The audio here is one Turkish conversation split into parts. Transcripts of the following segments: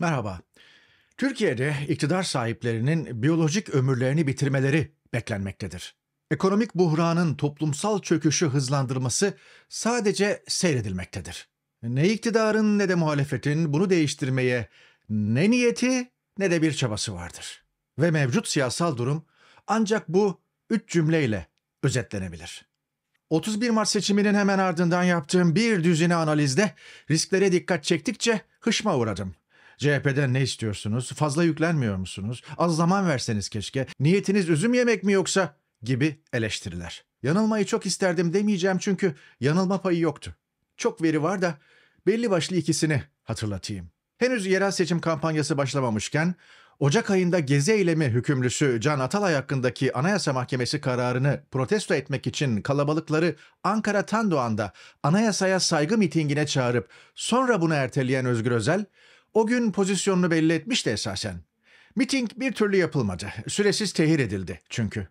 Merhaba. Türkiye'de iktidar sahiplerinin biyolojik ömürlerini bitirmeleri beklenmektedir. Ekonomik buhranın toplumsal çöküşü hızlandırması sadece seyredilmektedir. Ne iktidarın ne de muhalefetin bunu değiştirmeye ne niyeti ne de bir çabası vardır. Ve mevcut siyasal durum ancak bu üç cümleyle özetlenebilir. 31 Mart seçiminin hemen ardından yaptığım bir düzine analizde risklere dikkat çektikçe hışma uğradım. CHP'den ne istiyorsunuz? Fazla yüklenmiyor musunuz? Az zaman verseniz keşke. Niyetiniz üzüm yemek mi yoksa? Gibi eleştiriler. Yanılmayı çok isterdim demeyeceğim çünkü yanılma payı yoktu. Çok veri var da belli başlı ikisini hatırlatayım. Henüz yerel seçim kampanyası başlamamışken Ocak ayında gezi eylemi hükümlüsü Can Atalay hakkındaki Anayasa Mahkemesi kararını protesto etmek için kalabalıkları Ankara Tandoğan'da anayasaya saygı mitingine çağırıp sonra bunu erteleyen Özgür Özel, o gün pozisyonunu belli etmişti esasen. Miting bir türlü yapılmadı. Süresiz tehir edildi çünkü.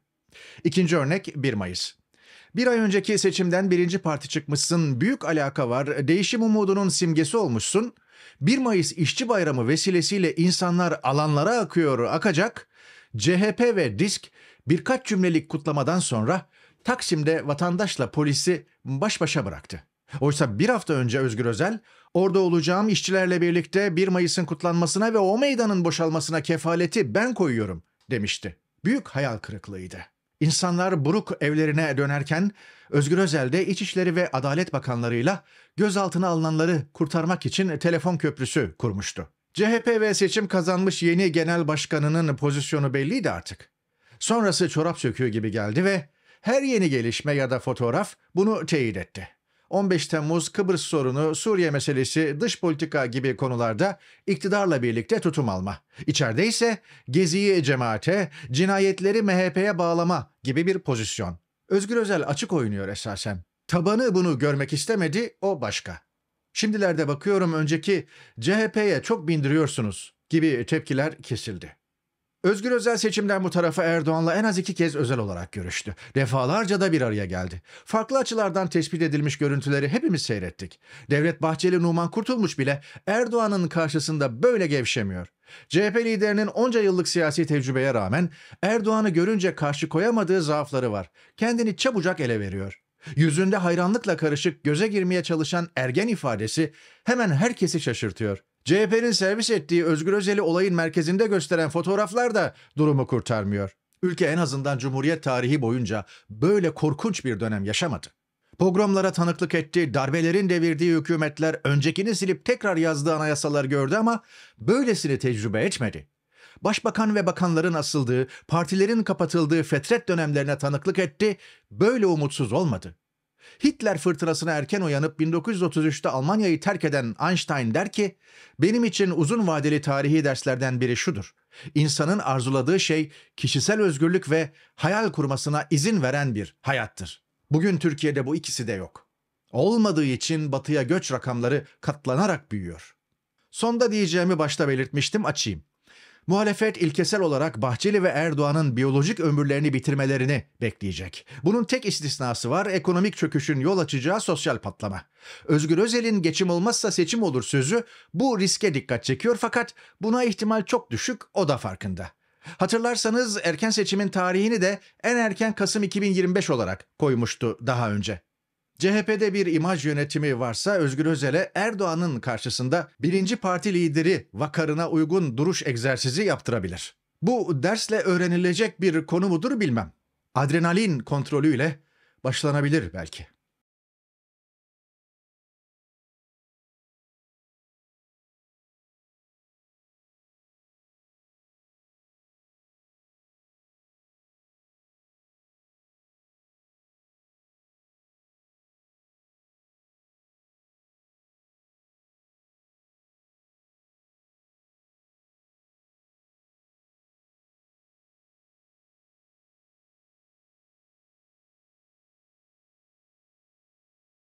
İkinci örnek 1 Mayıs. Bir ay önceki seçimden birinci parti çıkmışsın, büyük alaka var, değişim umudunun simgesi olmuşsun. 1 Mayıs İşçi Bayramı vesilesiyle insanlar alanlara akıyor, akacak. CHP ve DISK birkaç cümlelik kutlamadan sonra Taksim'de vatandaşla polisi baş başa bıraktı. Oysa bir hafta önce Özgür Özel, orada olacağım işçilerle birlikte 1 Mayıs'ın kutlanmasına ve o meydanın boşalmasına kefaleti ben koyuyorum demişti. Büyük hayal kırıklığıydı. İnsanlar buruk evlerine dönerken Özgür Özel de İçişleri ve Adalet Bakanlarıyla gözaltına alınanları kurtarmak için telefon köprüsü kurmuştu. CHP ve seçim kazanmış yeni genel başkanının pozisyonu belliydi artık. Sonrası çorap söküğü gibi geldi ve her yeni gelişme ya da fotoğraf bunu teyit etti. 15 Temmuz, Kıbrıs sorunu, Suriye meselesi, dış politika gibi konularda iktidarla birlikte tutum alma. İçeride ise Gezi'yi cemaate, cinayetleri MHP'ye bağlama gibi bir pozisyon. Özgür Özel açık oynuyor esasen. Tabanı bunu görmek istemedi, o başka. Şimdilerde bakıyorum önceki CHP'ye çok bindiriyorsunuz gibi tepkiler kesildi. Özgür Özel seçimden bu tarafa Erdoğan'la en az iki kez özel olarak görüştü. Defalarca da bir araya geldi. Farklı açılardan tespit edilmiş görüntüleri hepimiz seyrettik. Devlet Bahçeli Numan Kurtulmuş bile Erdoğan'ın karşısında böyle gevşemiyor. CHP liderinin onca yıllık siyasi tecrübeye rağmen Erdoğan'ı görünce karşı koyamadığı zaafları var. Kendini çabucak ele veriyor. Yüzünde hayranlıkla karışık göze girmeye çalışan ergen ifadesi hemen herkesi şaşırtıyor. CHP'nin servis ettiği Özgür Özel'i olayın merkezinde gösteren fotoğraflar da durumu kurtarmıyor. Ülke en azından Cumhuriyet tarihi boyunca böyle korkunç bir dönem yaşamadı. Pogromlara tanıklık etti, darbelerin devirdiği hükümetler öncekini silip tekrar yazdığı anayasalar gördü ama böylesini tecrübe etmedi. Başbakan ve bakanların asıldığı, partilerin kapatıldığı fetret dönemlerine tanıklık etti, böyle umutsuz olmadı. Hitler fırtınasına erken uyanıp 1933'te Almanya'yı terk eden Einstein der ki, benim için uzun vadeli tarihi derslerden biri şudur. İnsanın arzuladığı şey kişisel özgürlük ve hayal kurmasına izin veren bir hayattır. Bugün Türkiye'de bu ikisi de yok. Olmadığı için batıya göç rakamları katlanarak büyüyor. Sonda diyeceğimi başta belirtmiştim açayım. Muhalefet ilkesel olarak Bahçeli ve Erdoğan'ın biyolojik ömürlerini bitirmelerini bekleyecek. Bunun tek istisnası var, ekonomik çöküşün yol açacağı sosyal patlama. Özgür Özel'in geçim olmazsa seçim olur sözü bu riske dikkat çekiyor fakat buna ihtimal çok düşük, o da farkında. Hatırlarsanız erken seçimin tarihini de en erken Kasım 2025 olarak koymuştu daha önce. CHP'de bir imaj yönetimi varsa Özgür Özel'e Erdoğan'ın karşısında birinci parti lideri vakarına uygun duruş egzersizi yaptırabilir. Bu dersle öğrenilecek bir konu mudur bilmem. Adrenalin kontrolüyle başlanabilir belki.